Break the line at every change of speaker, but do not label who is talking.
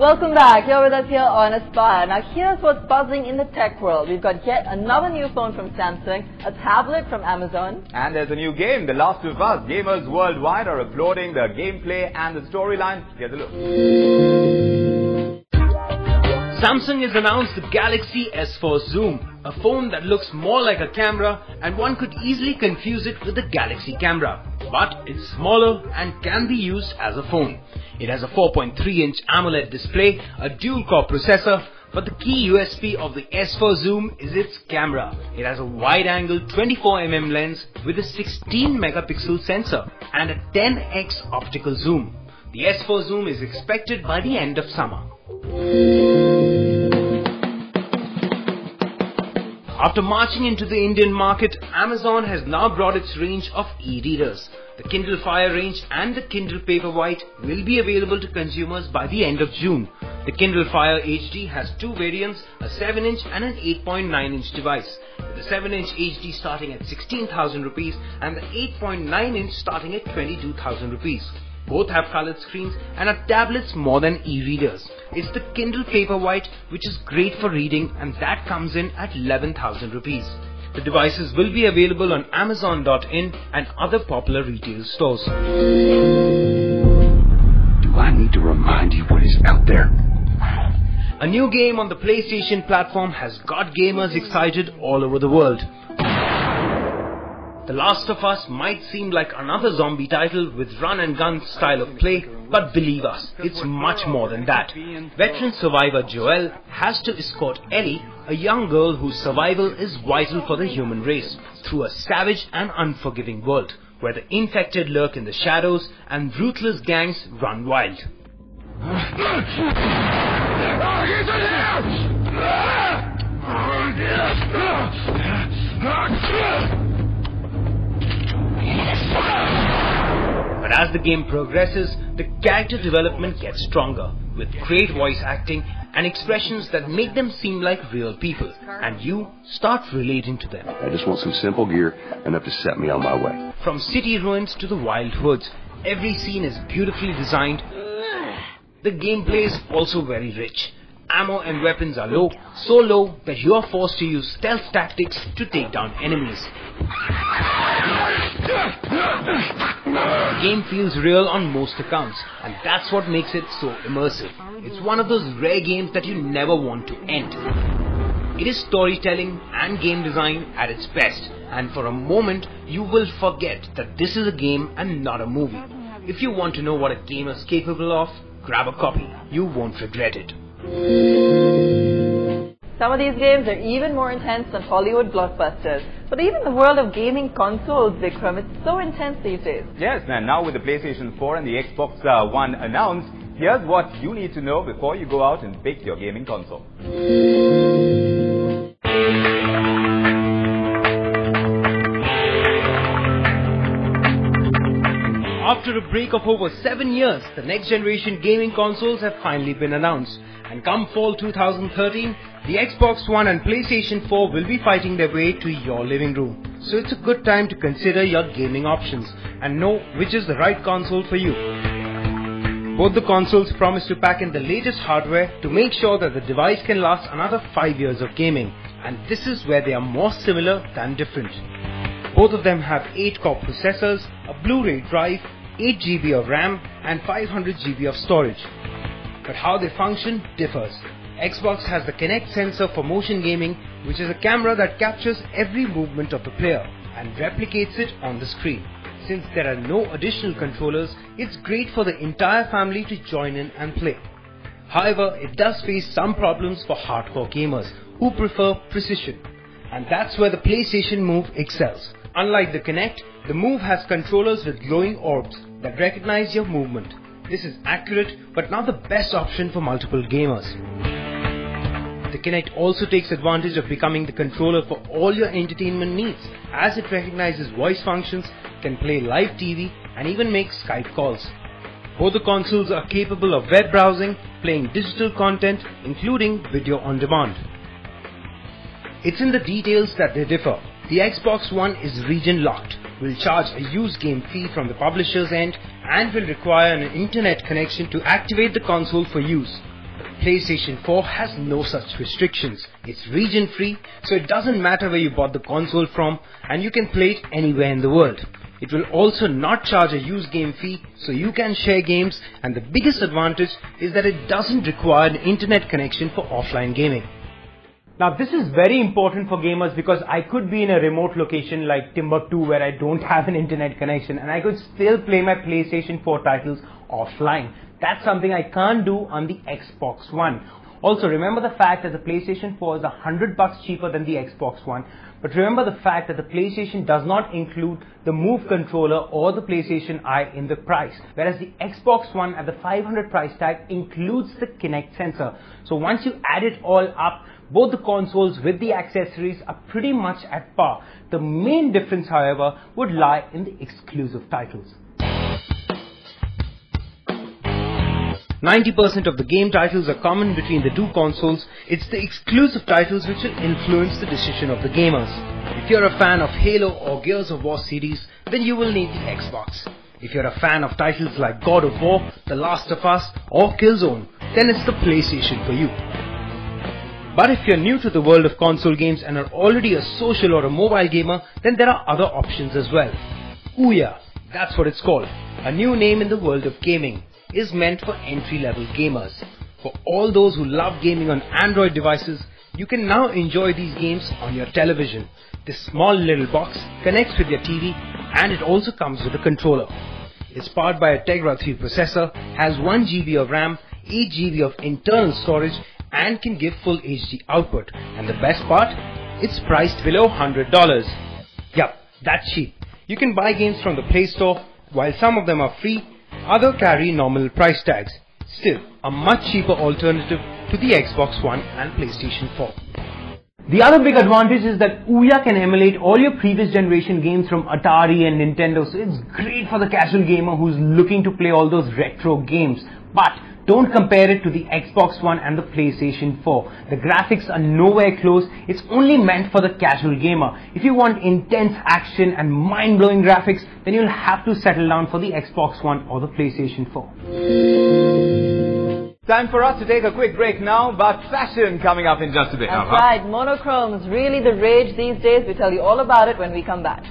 Welcome back. You're with us here on Aspire. Now here's what's buzzing in the tech world. We've got yet another new phone from Samsung, a tablet from Amazon.
And there's a new game, The Last of Us. Gamers worldwide are applauding the gameplay and the storyline. Here's a look.
Samsung has announced the Galaxy S4 Zoom, a phone that looks more like a camera and one could easily confuse it with the Galaxy camera. But it's smaller and can be used as a phone. It has a 4.3-inch AMOLED display, a dual-core processor, but the key USP of the S4 Zoom is its camera. It has a wide-angle 24mm lens with a 16-megapixel sensor and a 10x optical zoom. The S4 Zoom is expected by the end of summer. After marching into the Indian market, Amazon has now brought its range of e-readers. The Kindle Fire range and the Kindle Paperwhite will be available to consumers by the end of June. The Kindle Fire HD has two variants, a 7-inch and an 8.9-inch device, with the 7-inch HD starting at 16,000 rupees and the 8.9-inch starting at 22,000 rupees. Both have colored screens and are tablets more than e-readers. It's the Kindle Paperwhite which is great for reading and that comes in at 11,000 rupees. The devices will be available on Amazon.in and other popular retail stores. Do
I need to remind you what is out there?
A new game on the PlayStation platform has got gamers excited all over the world. The Last of Us might seem like another zombie title with run and gun style of play, but believe us, it's much more than that. Veteran survivor Joel has to escort Ellie, a young girl whose survival is vital for the human race, through a savage and unforgiving world, where the infected lurk in the shadows and ruthless gangs run wild. As the game progresses, the character development gets stronger, with great voice acting and expressions that make them seem like real people, and you start relating to them.
I just want some simple gear enough to set me on my way.
From city ruins to the wild woods, every scene is beautifully designed. The gameplay is also very rich. Ammo and weapons are low, so low that you are forced to use stealth tactics to take down enemies. The game feels real on most accounts, and that's what makes it so immersive. It's one of those rare games that you never want to end. It is storytelling and game design at its best, and for a moment you will forget that this is a game and not a movie. If you want to know what a game is capable of, grab a copy. You won't regret it.
Some of these games are even more intense than Hollywood blockbusters. But even the world of gaming consoles, Vikram, it's so intense these days.
Yes, and now with the PlayStation 4 and the Xbox uh, One announced, here's what you need to know before you go out and pick your gaming console.
After a break of over 7 years, the next generation gaming consoles have finally been announced. And come fall 2013, the Xbox One and PlayStation 4 will be fighting their way to your living room. So it's a good time to consider your gaming options and know which is the right console for you. Both the consoles promise to pack in the latest hardware to make sure that the device can last another 5 years of gaming. And this is where they are more similar than different. Both of them have 8 core processors, a Blu-ray drive, 8 GB of RAM and 500 GB of storage but how they function differs. Xbox has the Kinect sensor for motion gaming, which is a camera that captures every movement of the player and replicates it on the screen. Since there are no additional controllers, it's great for the entire family to join in and play. However, it does face some problems for hardcore gamers who prefer precision. And that's where the PlayStation Move excels. Unlike the Kinect, the Move has controllers with glowing orbs that recognize your movement. This is accurate but not the best option for multiple gamers. The Kinect also takes advantage of becoming the controller for all your entertainment needs as it recognizes voice functions, can play live TV and even make Skype calls. Both the consoles are capable of web browsing, playing digital content including video on demand. It's in the details that they differ. The Xbox One is region locked, will charge a used game fee from the publisher's end and will require an internet connection to activate the console for use. PlayStation 4 has no such restrictions. It's region free, so it doesn't matter where you bought the console from and you can play it anywhere in the world. It will also not charge a used game fee, so you can share games and the biggest advantage is that it doesn't require an internet connection for offline gaming. Now this is very important for gamers because I could be in a remote location like Timbuktu where I don't have an internet connection and I could still play my PlayStation 4 titles offline. That's something I can't do on the Xbox One. Also remember the fact that the PlayStation 4 is hundred bucks cheaper than the Xbox One. But remember the fact that the PlayStation does not include the Move controller or the PlayStation Eye in the price. Whereas the Xbox One at the 500 price tag includes the Kinect sensor. So once you add it all up, both the consoles with the accessories are pretty much at par. The main difference however would lie in the exclusive titles. 90% of the game titles are common between the two consoles. It's the exclusive titles which will influence the decision of the gamers. If you're a fan of Halo or Gears of War series, then you will need the Xbox. If you're a fan of titles like God of War, The Last of Us or Killzone, then it's the PlayStation for you. But if you're new to the world of console games and are already a social or a mobile gamer, then there are other options as well. Ouya, that's what it's called. A new name in the world of gaming is meant for entry-level gamers. For all those who love gaming on Android devices, you can now enjoy these games on your television. This small little box connects with your TV and it also comes with a controller. It's powered by a Tegra 3 processor, has 1GB of RAM, 8GB of internal storage and can give full HD output. And the best part, it's priced below $100. Yup, that's cheap. You can buy games from the Play Store, while some of them are free other carry normal price tags. Still, a much cheaper alternative to the Xbox One and PlayStation 4. The other big advantage is that Ouya can emulate all your previous generation games from Atari and Nintendo, so it's great for the casual gamer who's looking to play all those retro games. But don't compare it to the Xbox One and the PlayStation 4. The graphics are nowhere close. It's only meant for the casual gamer. If you want intense action and mind-blowing graphics, then you'll have to settle down for the Xbox One or the PlayStation 4.
Time for us to take a quick break now, but fashion coming up in just a bit.
That's uh-huh. right. Monochrome is really the rage these days. We tell you all about it when we come back.